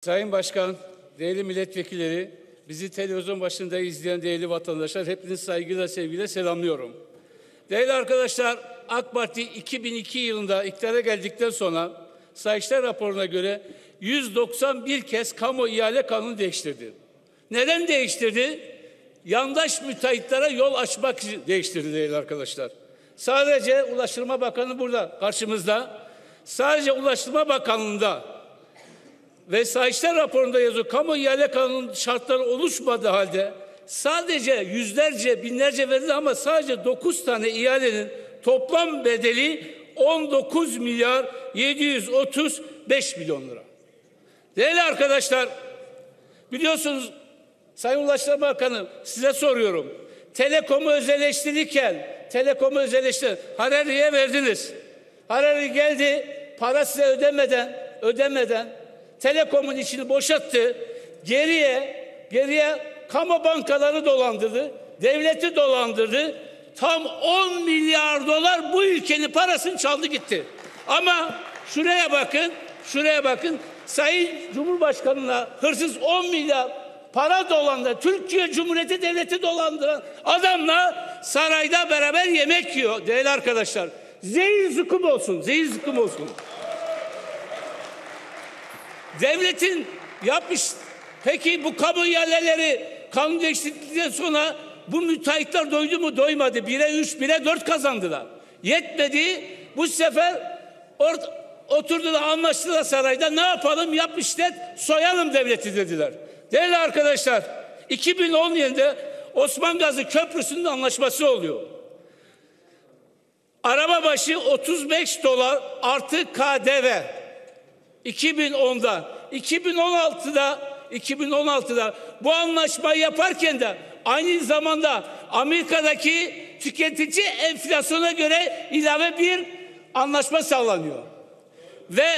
Sayın Başkan, değerli milletvekilleri, bizi televizyon başında izleyen değerli vatandaşlar hepinizi saygıyla sevgiyle selamlıyorum. Değerli arkadaşlar, AK Parti 2002 yılında iktidara geldikten sonra Sayıştay raporuna göre 191 kez kamu ihale kanunu değiştirdi. Neden değiştirdi? Yandaş müteahhitlere yol açmak için değiştirdi değerli arkadaşlar. Sadece Ulaştırma Bakanı burada karşımızda. Sadece Ulaştırma Bakanlığı'nda ve Sayıştay raporunda yazıyor. Kamu ihale kanunun şartları oluşmadığı halde sadece yüzlerce, binlerce verildi ama sadece 9 tane ihalenin toplam bedeli 19 milyar 735 milyon lira. Değerli arkadaşlar, biliyorsunuz Sayın Ulaştırma Bakanı size soruyorum. Telekomu özelleştirirken, telekomu özelleştir, Harari'ye verdiniz. Harari geldi, para size ödemeden, ödemeden Telekom'un içini boşalttı. Geriye, geriye kamu bankaları dolandırdı. Devleti dolandırdı. Tam 10 milyar dolar bu ülkenin parasını çaldı gitti. Ama şuraya bakın, şuraya bakın. Sayın Cumhurbaşkanı'na hırsız 10 milyar para dolandıran, Türkiye Cumhuriyeti Devleti dolandıran adamla sarayda beraber yemek yiyor değerli arkadaşlar. Zehir zıkkım olsun, zehir zıkkım olsun. Devletin yapmış. Peki bu kamu yerleri kanun değiştirdikten sonra bu müteahhitler doydu mu? Doymadı. Bire üç, bire dört kazandılar. Yetmedi. Bu sefer orada oturdular anlaştılar sarayda. Ne yapalım? Yap işlet, soyalım devleti dediler. Değerli arkadaşlar, 2010 yılında Osman Gazi Köprüsü'nün anlaşması oluyor. Araba başı 35 dolar artı KDV. 2010'da 2016'da 2016'da bu anlaşmayı yaparken de aynı zamanda Amerika'daki tüketici enflasyona göre ilave bir anlaşma sağlanıyor. Ve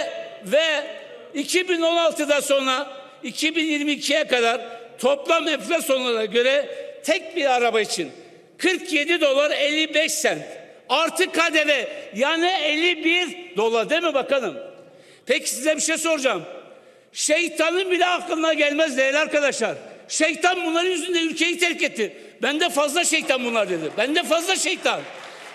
ve 2016'da sonra 2022'ye kadar toplam enflasyonlara göre tek bir araba için 47 dolar 55 sent artı KDV yani 51 dolar değil mi bakanım? Peki size bir şey soracağım. Şeytanın bile aklına gelmez değerli arkadaşlar. Şeytan bunların yüzünde ülkeyi terk etti. Bende fazla şeytan bunlar dedi. Bende fazla şeytan.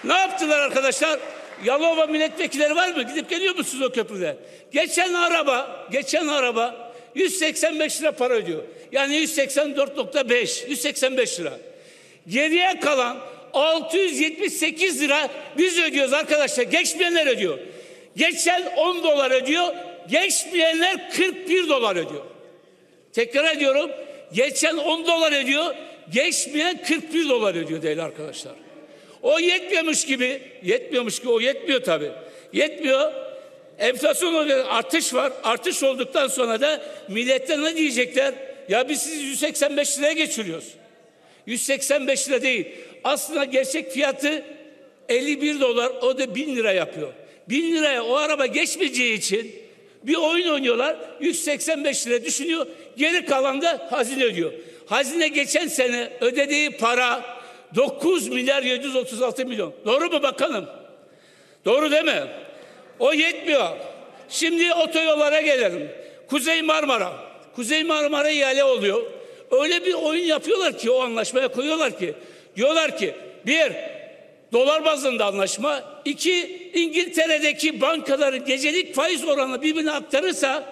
Ne yaptılar arkadaşlar? Yalova milletvekilleri var mı? Gidip geliyor musunuz o köprüde? Geçen araba, geçen araba 185 lira para ödüyor. Yani 184.5, 185 lira. Geriye kalan 678 lira biz ödüyoruz arkadaşlar. Geçmeyenler ödüyor. Geçen 10 dolar ödüyor. Geçmeyenler 41 dolar ödüyor. Tekrar ediyorum. Geçen 10 dolar ödüyor. Geçmeyen 41 dolar ödüyor değerli arkadaşlar. O yetmiyormuş gibi, yetmiyormuş gibi o yetmiyor tabii. Yetmiyor. Enflasyon oluyor, artış var. Artış olduktan sonra da millete ne diyecekler? Ya biz sizi 185 liraya geçiriyoruz. 185 lira değil. Aslında gerçek fiyatı 51 dolar o da 1000 lira yapıyor. 1000 liraya o araba geçmeyeceği için bir oyun oynuyorlar. 185 lira düşünüyor. Geri kalan da hazine ödüyor. Hazine geçen sene ödediği para 9 milyar 736 milyon. Doğru mu bakalım? Doğru değil mi? O yetmiyor. Şimdi otoyollara gelelim. Kuzey Marmara. Kuzey Marmara ihale oluyor. Öyle bir oyun yapıyorlar ki o anlaşmaya koyuyorlar ki. Diyorlar ki bir dolar bazında anlaşma. iki İngiltere'deki bankaların gecelik faiz oranı birbirine aktarırsa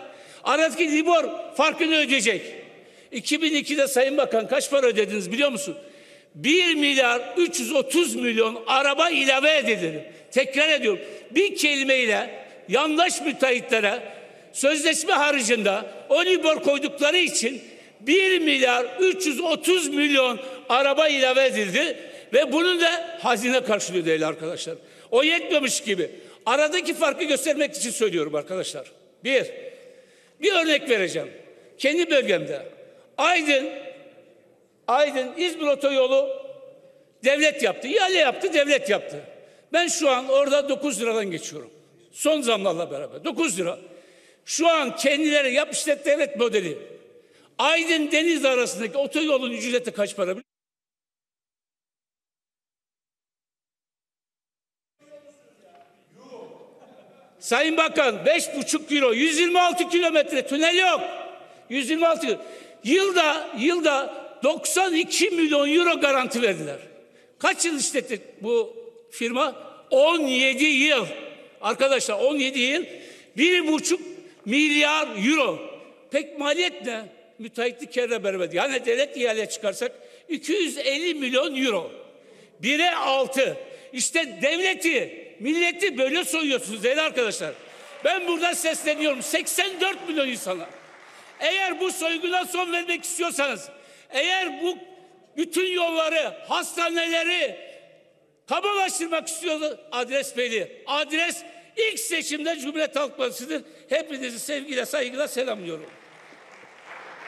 aradaki Libor farkını ödeyecek. 2002'de Sayın Bakan kaç para ödediniz biliyor musun? 1 milyar 330 milyon araba ilave edildi. Tekrar ediyorum. Bir kelimeyle yandaş müteahhitlere sözleşme haricinde o Libor koydukları için 1 milyar 330 milyon araba ilave edildi ve bunun da hazine karşılıyor değerli arkadaşlar. O yetmiyormuş gibi. Aradaki farkı göstermek için söylüyorum arkadaşlar. Bir, bir örnek vereceğim. Kendi bölgemde Aydın, Aydın İzmir otoyolu devlet yaptı. İhale yaptı, devlet yaptı. Ben şu an orada 9 liradan geçiyorum. Son zamlarla beraber 9 lira. Şu an kendileri yap işlet devlet modeli. Aydın Deniz arasındaki otoyolun ücreti kaç para biliyor Sayın Bakan beş buçuk kilo 126 kilometre tünel yok. 126 yılda yılda 92 milyon euro garanti verdiler. Kaç yıl işletti bu firma? 17 yıl. Arkadaşlar 17 yıl bir buçuk milyar euro. Pek maliyet ne? Müteahhitlik kere vermedi. Yani devlet ihale çıkarsak 250 milyon euro. Bire altı. İşte devleti, milleti böyle soyuyorsunuz değerli arkadaşlar. Ben buradan sesleniyorum 84 milyon insana. Eğer bu soyguna son vermek istiyorsanız, eğer bu bütün yolları, hastaneleri kamulaştırmak istiyorsanız adres belli. Adres ilk seçimde Cumhuriyet Halk Partisi'dir. Hepinizi sevgiyle, saygıyla selamlıyorum.